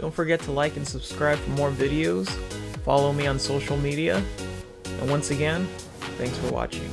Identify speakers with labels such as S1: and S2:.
S1: Don't forget to like and subscribe for more videos. Follow me on social media. And once again, thanks for watching.